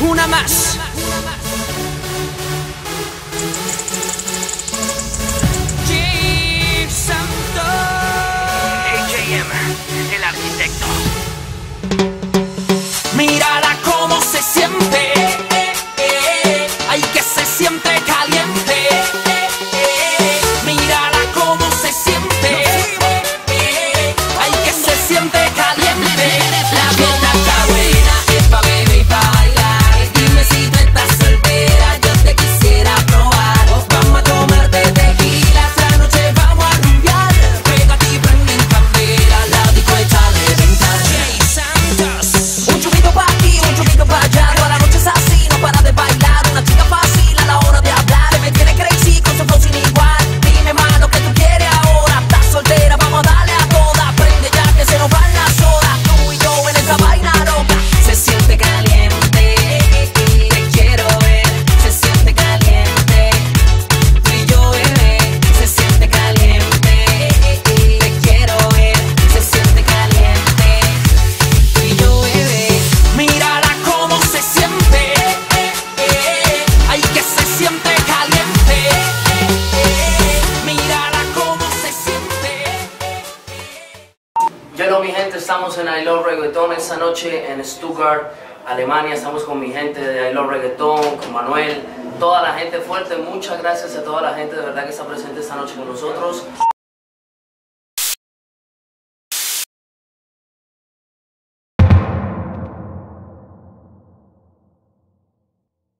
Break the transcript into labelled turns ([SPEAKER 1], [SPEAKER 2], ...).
[SPEAKER 1] Una más. James Santos.
[SPEAKER 2] AJM, el arquitecto.
[SPEAKER 3] Hello mi gente, estamos en I Love Reggaeton esta noche en Stuttgart, Alemania. Estamos con mi gente de I Love Reggaeton, con Manuel, toda la gente fuerte. Muchas gracias a toda la gente de verdad que está presente esta noche con nosotros.